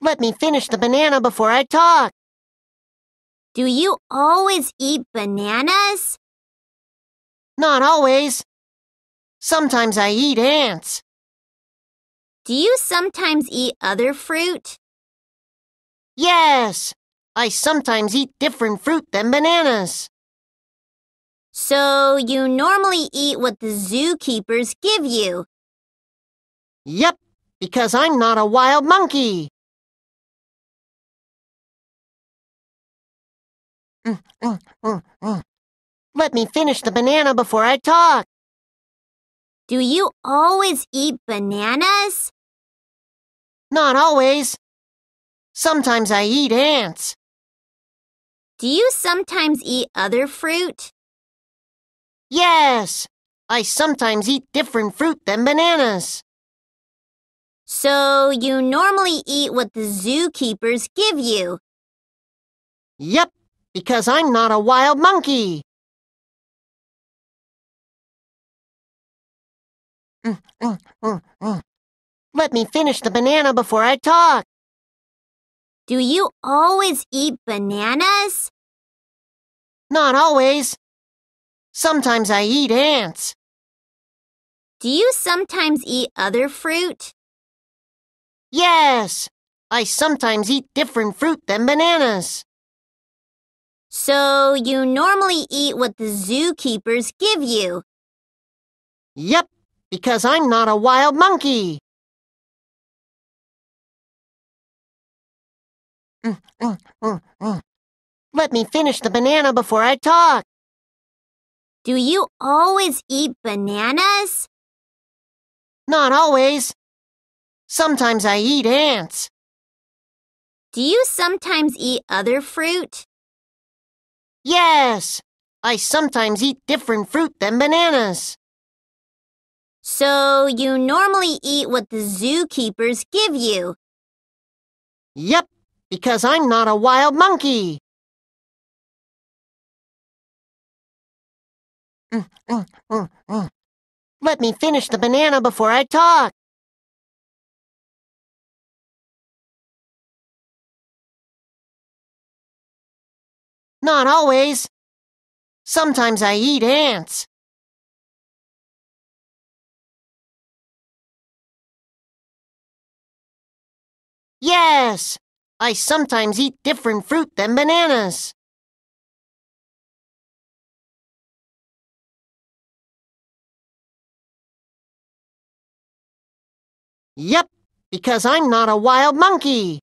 Let me finish the banana before I talk. Do you always eat bananas? Not always. Sometimes I eat ants. Do you sometimes eat other fruit? Yes, I sometimes eat different fruit than bananas. So you normally eat what the zookeepers give you. Yep, because I'm not a wild monkey. Mm, mm, mm, mm. Let me finish the banana before I talk. Do you always eat bananas? Not always. Sometimes I eat ants. Do you sometimes eat other fruit? Yes, I sometimes eat different fruit than bananas. So you normally eat what the zookeepers give you. Yep, because I'm not a wild monkey. Mm, mm, mm, mm. Let me finish the banana before I talk. Do you always eat bananas? Not always. Sometimes I eat ants. Do you sometimes eat other fruit? Yes, I sometimes eat different fruit than bananas. So you normally eat what the zookeepers give you. Yep, because I'm not a wild monkey. Mm, mm, mm, mm. Let me finish the banana before I talk. Do you always eat bananas? Not always. Sometimes I eat ants. Do you sometimes eat other fruit? Yes, I sometimes eat different fruit than bananas. So you normally eat what the zookeepers give you. Yep, because I'm not a wild monkey. Mm, mm, mm. Let me finish the banana before I talk. Not always. Sometimes I eat ants. Yes, I sometimes eat different fruit than bananas. Yep, because I'm not a wild monkey.